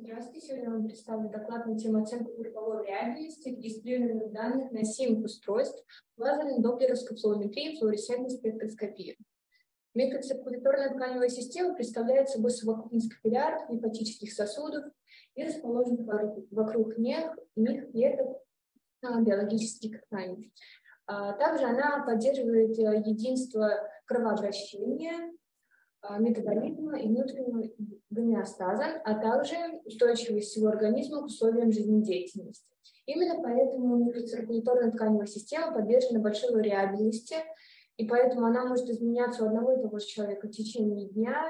Здравствуйте. Сегодня вам представлю доклад на тему оценки групповой реальности регистрированных данных носимых устройств лазерной доплеровской флуометрии и флуоресцентной спектроскопии. Микроциркуляторная тканевая система представляет собой совокупность капилляров, лимфатических сосудов и расположенных вокруг них, них клеток а, биологических тканей. А, также она поддерживает э, единство кровообращения, метаболизма и внутреннего гомеостаза, а также устойчивость всего организма к условиям жизнедеятельности. Именно поэтому микроциркуляторная тканевая система подвержена большой вариабельности, и поэтому она может изменяться у одного и того же человека в течение дня,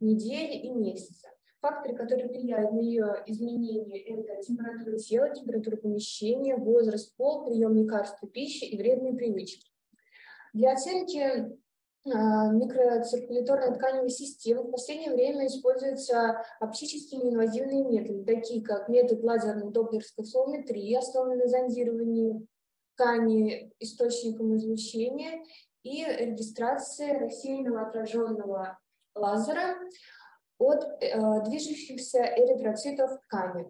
недели и месяца. Факторы, которые влияют на ее изменение, это температура тела, температура помещения, возраст, пол, прием лекарств и пищи и вредные привычки. Для оценки а, микроциркуляторной тканевой системы в последнее время используются оптические неинвазивные методы, такие как метод лазерной доплерской флометрии, основанный на зондировании ткани источником излучения и регистрации рассеянного отраженного лазера от э, движущихся эритроцитов ткани.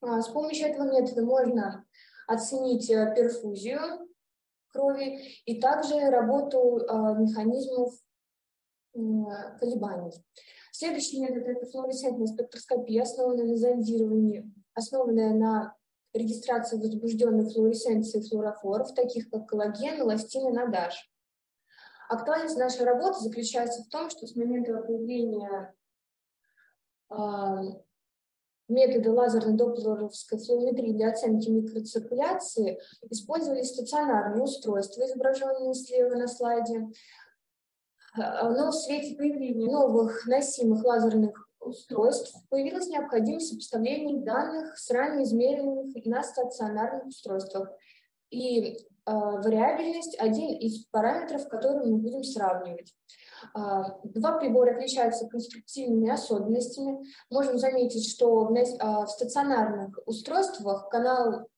А, с помощью этого метода можно оценить э, перфузию крови и также работу а, механизмов колебаний. Следующий метод – это флуоресцентная спектроскопия, основанная на зондировании, основанная на регистрации возбужденной флуоресценции флуорофоров, таких как коллаген, эластин и надаж. Актуальность нашей работы заключается в том, что с момента появления а, методы лазерной доплеровской флуометрии для оценки микроциркуляции использовались стационарные устройства, изображенные слева на слайде. Но в свете появления новых носимых лазерных устройств появилась необходимость сопоставления данных с ранее измеренных на стационарных устройствах. И э, вариабельность – один из параметров, которые мы будем сравнивать. А, два прибора отличаются конструктивными особенностями. Можем заметить, что в а, стационарных устройствах канал,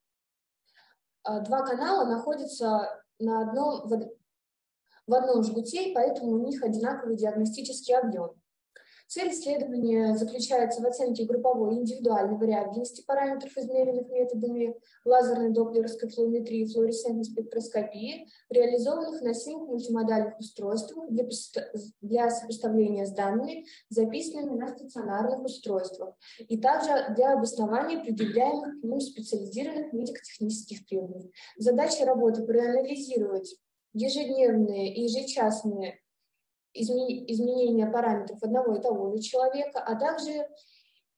а, два канала находятся на одном, в одном жгуте, поэтому у них одинаковый диагностический объем. Цель исследования заключается в оценке групповой индивидуальной вариабельности параметров, измеренных методами лазерной доплеровской флуометрии и флуоресцентной спектроскопии, реализованных на синк мультимодальных устройствах для, для сопоставления с данными, записанными на стационарных устройствах, и также для обоснования предъявляемых к ним специализированных медико-технических требований. Задача работы – проанализировать ежедневные и ежечасные изменения параметров одного и того же человека, а также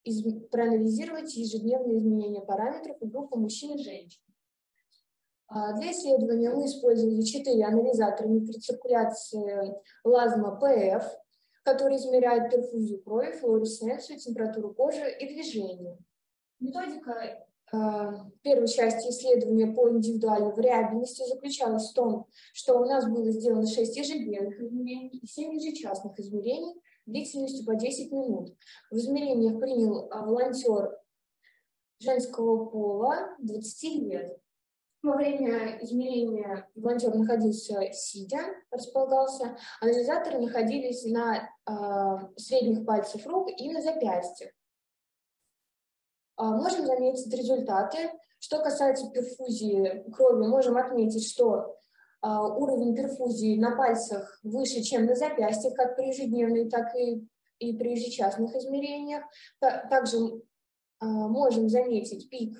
из, проанализировать ежедневные изменения параметров у группы мужчин и женщин. А для исследования мы использовали четыре анализатора микроциркуляции лазма ПФ, которые измеряют перфузию крови, флуоресценцию, температуру кожи и движение. Методика первой части исследования по индивидуальной вариабельности заключалась в том, что у нас было сделано 6 ежедневных измерений и 7 ежечасных измерений длительностью по 10 минут. В измерениях принял а, волонтер женского пола 20 лет. Во время измерения волонтер находился сидя, располагался, анализаторы находились на э, средних пальцах рук и на запястьях. А, можем заметить результаты. Что касается перфузии крови, можем отметить, что а, уровень перфузии на пальцах выше, чем на запястьях, как при ежедневной, так и, и при ежечасных измерениях. Также а, можем заметить пик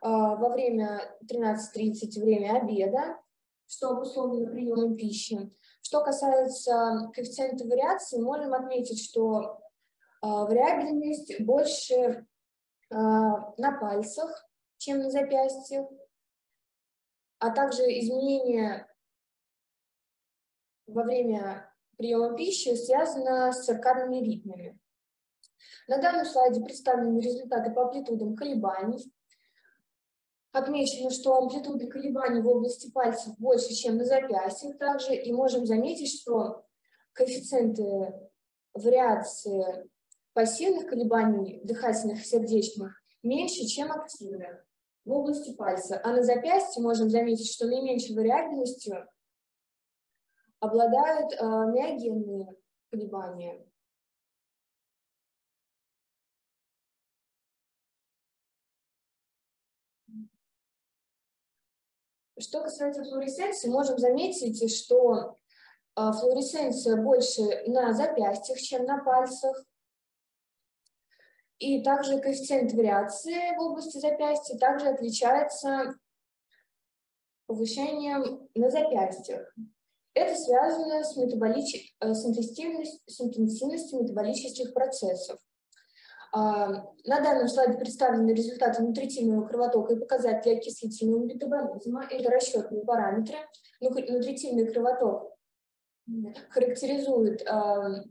во время 13.30, время обеда, что обусловлено приемом пищи. Что касается коэффициента вариации, можем отметить, что вариабельность больше на пальцах, чем на запястьях, а также изменения во время приема пищи связано с циркадными ритмами. На данном слайде представлены результаты по амплитудам колебаний. Отмечено, что амплитуды колебаний в области пальцев больше, чем на запястьях также, и можем заметить, что коэффициенты вариации Пассивных колебаний дыхательных сердечных меньше, чем активных в области пальца, а на запястье можем заметить, что наименьшей вариабельностью обладают э, миогенные колебания. Что касается флуоресценции, можем заметить, что э, флуоресценция больше на запястьях, чем на пальцах. И также коэффициент вариации в области запястья также отличается повышением на запястьях. Это связано с, метаболич... Э, с, интенсивностью, с интенсивностью метаболических процессов. А, на данном слайде представлены результаты внутрительного кровотока и показатели окислительного метаболизма. Это расчетные параметры. Внутрительный кровоток характеризует а,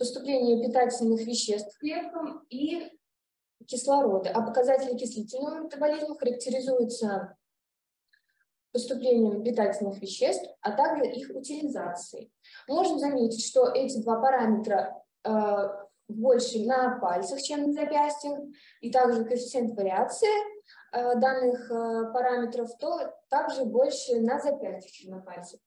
поступление питательных веществ к клеткам и кислорода, а показатели окислительного метаболизма характеризуются поступлением питательных веществ, а также их утилизацией. Можем заметить, что эти два параметра э, больше на пальцах, чем на запястьях, и также коэффициент вариации э, данных э, параметров, то также больше на запястьях, чем на пальцах.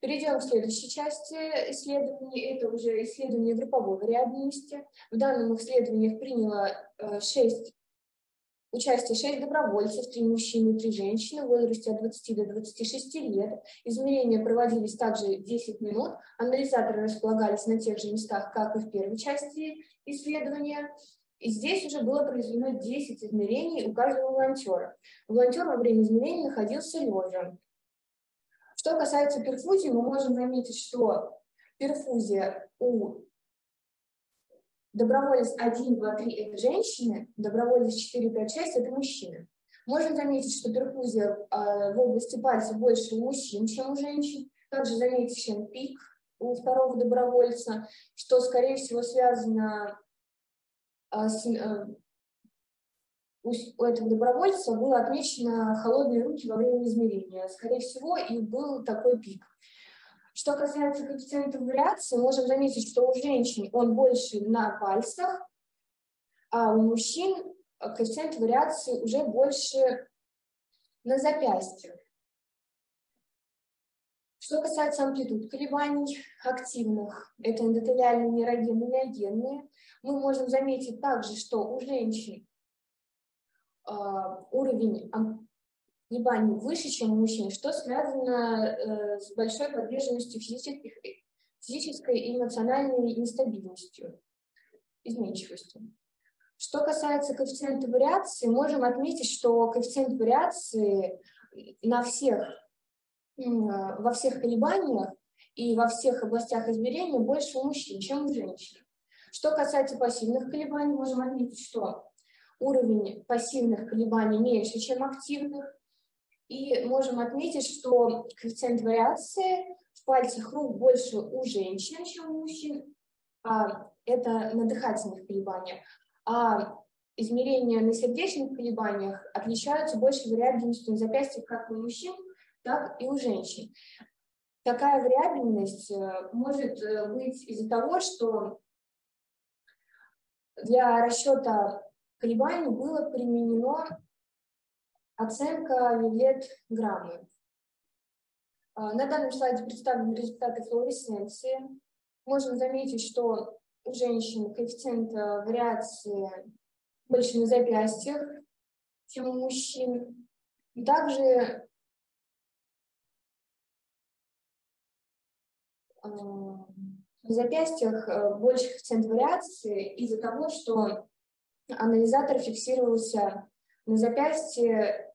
Перейдем к следующей части исследований. Это уже исследование групповой вариабельности. В данном исследовании приняло 6 Участие 6 добровольцев, 3 мужчины и 3 женщины в возрасте от 20 до 26 лет. Измерения проводились также 10 минут. Анализаторы располагались на тех же местах, как и в первой части исследования. И здесь уже было произведено 10 измерений у каждого волонтера. Волонтер во время измерений находился лежа. Что касается перфузии, мы можем заметить, что перфузия у Доброволец 1, 2, 3 – это женщины, доброволец 4, 5, 6 – это мужчины. Можно заметить, что перфузия э, в области пальца больше у мужчин, чем у женщин. Также замечен пик у второго добровольца, что, скорее всего, связано э, с, э, у, у этого добровольца было отмечено холодные руки во время измерения. Скорее всего, и был такой пик. Что касается коэффициента вариации, можем заметить, что у женщин он больше на пальцах, а у мужчин коэффициент вариации уже больше на запястьях. Что касается амплитуд колебаний активных, это эндотелиальные, неогенные, мы можем заметить также, что у женщин э, уровень колебаний выше, чем у мужчин, что связано э, с большой подверженностью физических, физической и эмоциональной нестабильностью, изменчивостью. Что касается коэффициента вариации, можем отметить, что коэффициент вариации на всех, во всех колебаниях и во всех областях измерения больше у мужчин, чем у женщин. Что касается пассивных колебаний, можем отметить, что уровень пассивных колебаний меньше, чем активных, и можем отметить, что коэффициент вариации в пальцах рук больше у женщин, чем у мужчин. А, это на дыхательных колебаниях. А измерения на сердечных колебаниях отличаются больше вариабельностью на запястьях как у мужчин, так и у женщин. Такая вариабельность э, может э, быть из-за того, что для расчета колебаний было применено Оценка Вивлет граммы. А, на данном слайде представлены результаты флуоресценции. Можем заметить, что у женщин коэффициент вариации больше на запястьях, чем у мужчин. Также а, на запястьях больше коэффициент вариации из-за того, что анализатор фиксировался на запястье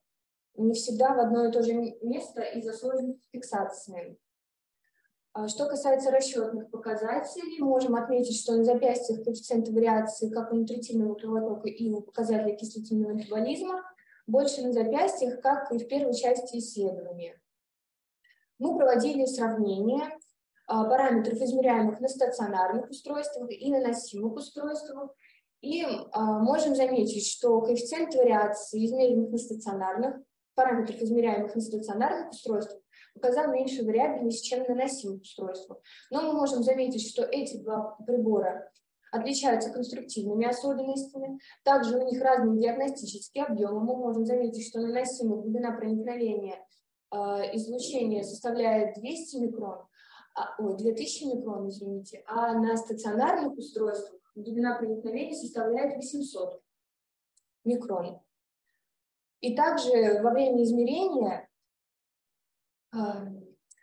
не всегда в одно и то же место из-за сложности фиксации. А что касается расчетных показателей, можем отметить, что на запястьях коэффициенты вариации как внутрительного кровотока и у показателей окислительного метаболизма больше на запястьях, как и в первой части исследования. Мы проводили сравнение а, параметров, измеряемых на стационарных устройствах и на носимых устройствах, и а, можем заметить, что коэффициент вариации измеренных на стационарных, параметров, измеряемых на стационарных устройствах, показал меньшую вариабельность, чем на носимых устройствах. Но мы можем заметить, что эти два прибора отличаются конструктивными особенностями. Также у них разные диагностические объемы. Мы можем заметить, что на носимых глубина проникновения э, излучения составляет 200 микрон, а, ой, 2000 микрон, извините, а на стационарных устройствах глубина проникновения составляет 800 микрон. И также во время измерения А,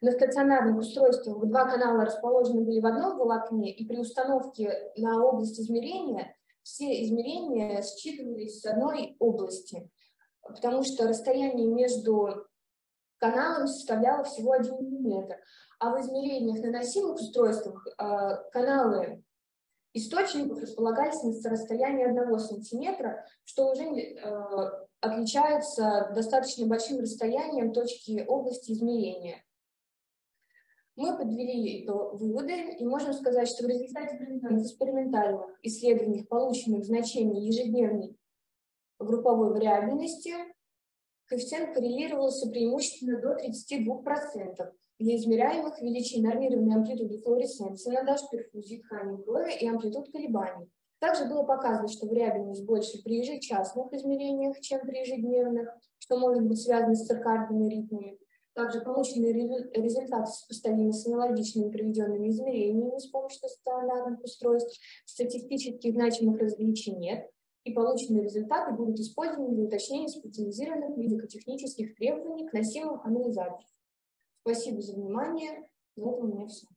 на стационарных устройствах два канала расположены были в одном волокне, и при установке на область измерения все измерения считывались с одной области, потому что расстояние между каналами составляло всего 1 мм. А в измерениях на носимых устройствах а, каналы источников располагались на расстоянии 1 см, что уже э, отличается достаточно большим расстоянием точки области измерения. Мы подвели выводы и можем сказать, что в результате экспериментальных исследований полученных значений ежедневной групповой вариабельности коэффициент коррелировался преимущественно до 32% для измеряемых величин нормированной амплитуды флуоресценции на даже перфузии тканей крови и амплитуд колебаний. Также было показано, что вариабельность больше при ежечасных измерениях, чем при ежедневных, что может быть связано с циркадными ритмами. Также полученные результаты сопоставимы с аналогичными проведенными измерениями с помощью стационарных устройств, статистически значимых различий нет, и полученные результаты будут использованы для уточнения специализированных медико-технических требований к носимым анализаторам. Спасибо за внимание. На этом у меня все.